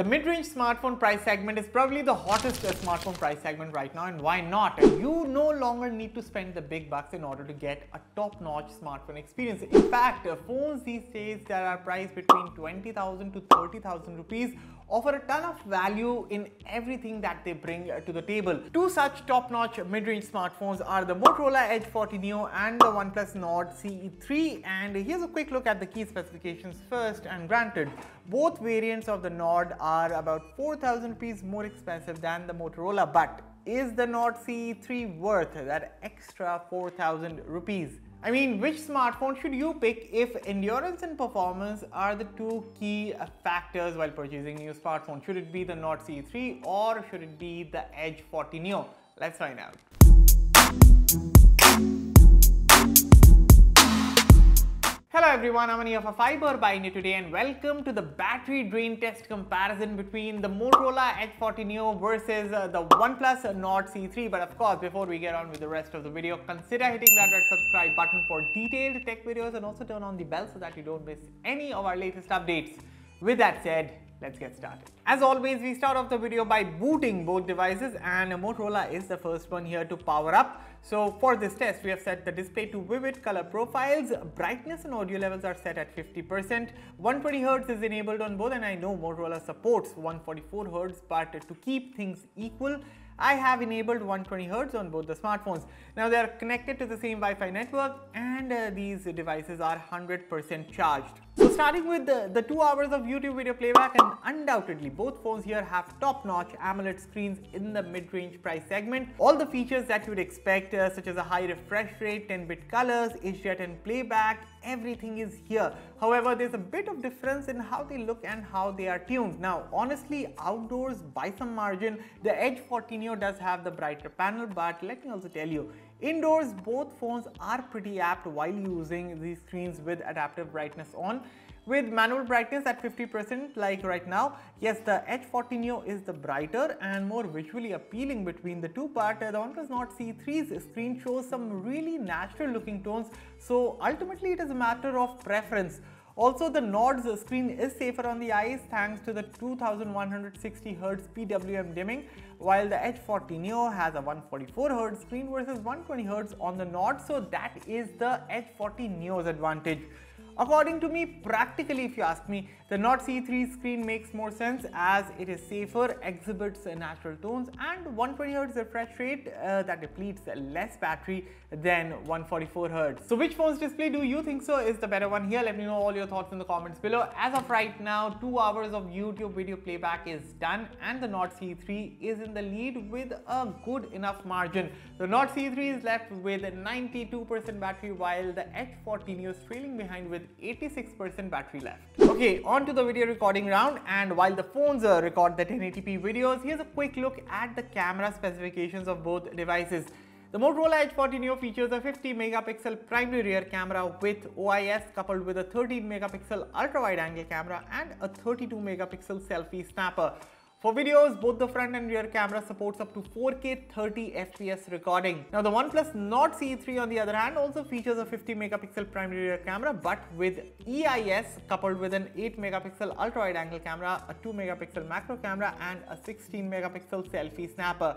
The mid-range smartphone price segment is probably the hottest uh, smartphone price segment right now and why not? You no longer need to spend the big bucks in order to get a top-notch smartphone experience. In fact, uh, phones these days that are priced between 20,000 to 30,000 rupees offer a ton of value in everything that they bring uh, to the table. Two such top-notch mid-range smartphones are the Motorola Edge 40 Neo and the OnePlus Nord CE3 and here's a quick look at the key specifications first and granted both variants of the Nord are about 4000 rupees more expensive than the Motorola but is the Nord CE3 worth that extra 4000 rupees? I mean, which smartphone should you pick if endurance and performance are the two key uh, factors while purchasing new smartphone? Should it be the Nord CE3 or should it be the Edge 40 Neo? Let's find out. Everyone, I'm Ani of a Fiiber by today and welcome to the battery drain test comparison between the Motorola Edge 40 Neo versus uh, the OnePlus Nord C3. But of course, before we get on with the rest of the video, consider hitting that red subscribe button for detailed tech videos and also turn on the bell so that you don't miss any of our latest updates. With that said, let's get started. As always, we start off the video by booting both devices and Motorola is the first one here to power up. So for this test, we have set the display to vivid color profiles, brightness and audio levels are set at 50%, 120Hz is enabled on both and I know Motorola supports 144Hz but to keep things equal, I have enabled 120Hz on both the smartphones. Now they are connected to the same Wi-Fi network and uh, these devices are 100% charged. Starting with the, the 2 hours of YouTube video playback and undoubtedly both phones here have top-notch AMOLED screens in the mid-range price segment. All the features that you would expect uh, such as a high refresh rate, 10-bit colors, HDR10 playback, everything is here. However, there's a bit of difference in how they look and how they are tuned. Now, honestly, outdoors by some margin, the Edge 40 Neo does have the brighter panel, but let me also tell you, Indoors, both phones are pretty apt while using these screens with adaptive brightness on. With manual brightness at 50% like right now, yes the Edge 40 Neo is the brighter and more visually appealing between the two but the OnePlus Nord C3's screen shows some really natural looking tones so ultimately it is a matter of preference. Also, the Nord's screen is safer on the eyes thanks to the 2160 Hz PWM dimming, while the Edge 40 Neo has a 144 Hz screen versus 120 Hz on the Nord, so that is the Edge 40 Neo's advantage. According to me, practically if you ask me, the Nord C3 screen makes more sense as it is safer, exhibits natural tones and 120Hz refresh rate uh, that depletes less battery than 144Hz. So which phone's display do you think so is the better one here? Let me know all your thoughts in the comments below. As of right now, 2 hours of YouTube video playback is done and the Nord C3 is in the lead with a good enough margin. The Nord C3 is left with 92% battery while the Edge 40 Neo is trailing behind with 86% battery left. Okay, on to the video recording round and while the phones uh, record the 1080p videos, here's a quick look at the camera specifications of both devices. The Motorola Edge 40 Neo features a 50 megapixel primary rear camera with OIS coupled with a 13 megapixel ultra wide angle camera and a 32 megapixel selfie snapper. For videos, both the front and rear camera supports up to 4K 30 FPS recording. Now the OnePlus Nord CE3 on the other hand also features a 50 megapixel primary rear camera but with EIS coupled with an 8 megapixel ultra wide angle camera, a 2 megapixel macro camera and a 16 megapixel selfie snapper.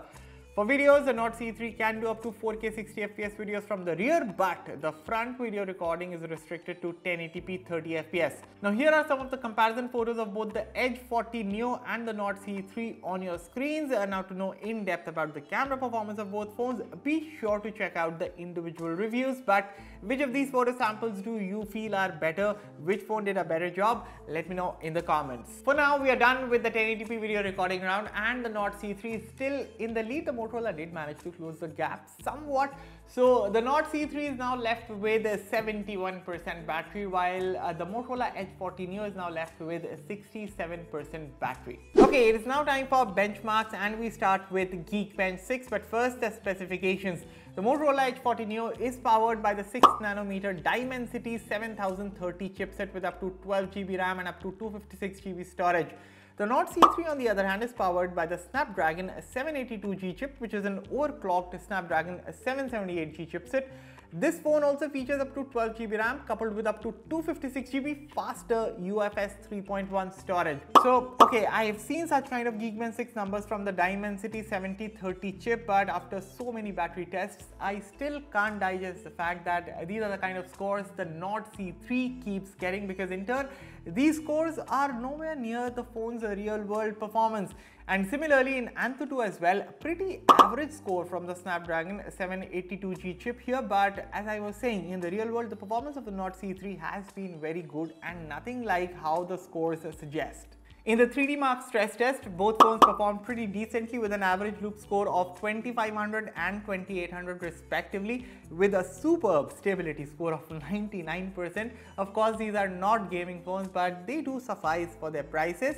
For videos, the Nord C3 can do up to 4K 60 FPS videos from the rear, but the front video recording is restricted to 1080p 30 FPS. Now here are some of the comparison photos of both the Edge 40 Neo and the Nord C3 on your screens. And now to know in depth about the camera performance of both phones, be sure to check out the individual reviews. But which of these photo samples do you feel are better? Which phone did a better job? Let me know in the comments. For now, we are done with the 1080p video recording round and the Nord C3 is still in the lead. The Motorola did manage to close the gap somewhat. So the Nord C3 is now left with a 71% battery while uh, the Motorola Edge 40 Neo is now left with a 67% battery. Okay, it is now time for benchmarks and we start with Geekbench 6 but first the specifications. The Motorola Edge 40 Neo is powered by the 6 nanometer Dimensity 7030 chipset with up to 12 GB RAM and up to 256 GB storage. The Nord C3 on the other hand is powered by the Snapdragon 782G chip which is an overclocked Snapdragon 778G chipset. This phone also features up to 12GB RAM coupled with up to 256GB faster UFS 3.1 storage. So, okay, I have seen such kind of Geekbench 6 numbers from the Dimensity 7030 chip, but after so many battery tests, I still can't digest the fact that these are the kind of scores the Nord C3 keeps getting because in turn, these scores are nowhere near the phone's real world performance. And similarly in Antutu as well, pretty average score from the Snapdragon 782G chip here. But as I was saying, in the real world, the performance of the Nord C3 has been very good and nothing like how the scores suggest. In the 3D Mark stress test, both phones performed pretty decently with an average loop score of 2500 and 2800 respectively with a superb stability score of 99%. Of course, these are not gaming phones, but they do suffice for their prices.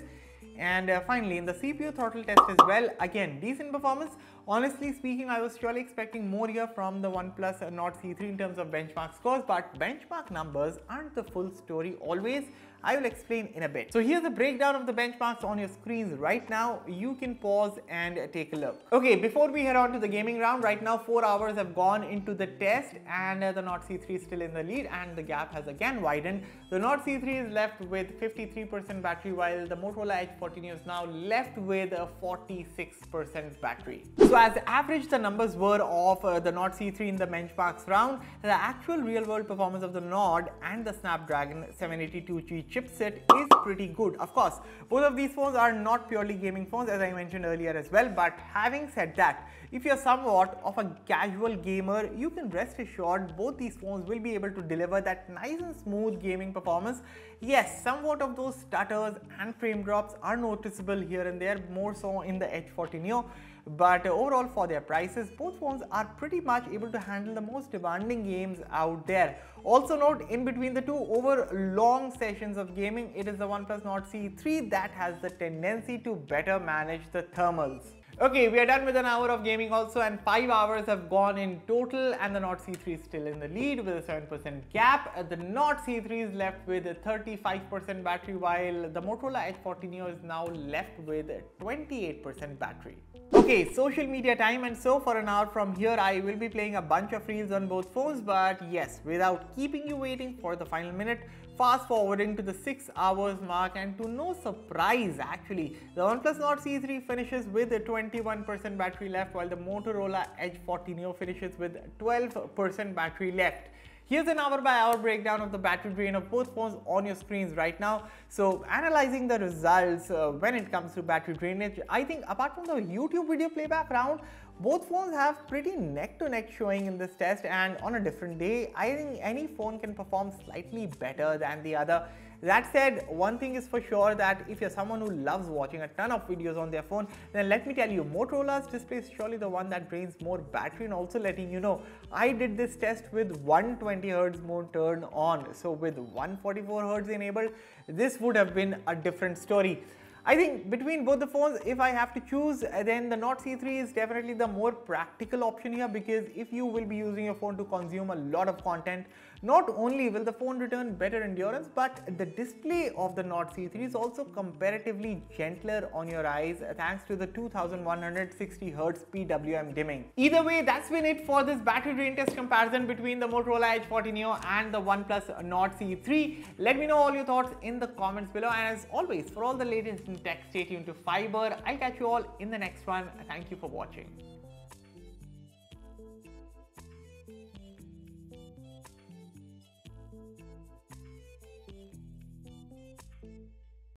And uh, finally, in the CPU throttle test as well, again, decent performance. Honestly speaking, I was surely expecting more here from the OnePlus Nord C3 in terms of benchmark scores, but benchmark numbers aren't the full story always. I will explain in a bit. So here's a breakdown of the benchmarks on your screens right now. You can pause and take a look. Okay, before we head on to the gaming round, right now 4 hours have gone into the test and uh, the Nord C3 is still in the lead and the gap has again widened. The Nord C3 is left with 53% battery while the Motorola Edge 40 is now left with a 46% battery. So as average the numbers were of uh, the Nord C3 in the benchmarks round, the actual real world performance of the Nord and the Snapdragon 782G chipset is pretty good. Of course, both of these phones are not purely gaming phones as I mentioned earlier as well. But having said that, if you're somewhat of a casual gamer, you can rest assured both these phones will be able to deliver that nice and smooth gaming performance. Yes, somewhat of those stutters and frame drops are noticeable here and there, more so in the Edge 40 Neo but overall for their prices both phones are pretty much able to handle the most demanding games out there. Also note in between the two over long sessions of gaming it is the OnePlus Nord C3 that has the tendency to better manage the thermals Okay, we are done with an hour of gaming also and 5 hours have gone in total and the Nord C3 is still in the lead with a 7% gap. Uh, the Nord C3 is left with a 35% battery while the Motorola Edge 40 Neo is now left with a 28% battery. Okay, social media time and so for an hour from here I will be playing a bunch of reels on both phones but yes, without keeping you waiting for the final minute, fast forwarding to the 6 hours mark and to no surprise actually the OnePlus Nord C3 finishes with a 21% battery left while the Motorola Edge 40 Neo finishes with 12% battery left. Here's an hour by hour breakdown of the battery drain of both phones on your screens right now. So analyzing the results uh, when it comes to battery drainage, I think apart from the YouTube video playback round, both phones have pretty neck to neck showing in this test and on a different day, I think any phone can perform slightly better than the other. That said, one thing is for sure that if you're someone who loves watching a ton of videos on their phone, then let me tell you, Motorola's display is surely the one that drains more battery and also letting you know, I did this test with 120Hz mode turned on. So with 144Hz enabled, this would have been a different story. I think between both the phones, if I have to choose, uh, then the Nord C3 is definitely the more practical option here because if you will be using your phone to consume a lot of content, not only will the phone return better endurance, but the display of the Nord C3 is also comparatively gentler on your eyes thanks to the 2160Hz PWM dimming. Either way, that's been it for this battery drain test comparison between the Motorola Edge 40 Neo and the OnePlus Nord C3. Let me know all your thoughts in the comments below and as always, for all the latest in tech, stay tuned to Fiiber. I'll catch you all in the next one. Thank you for watching.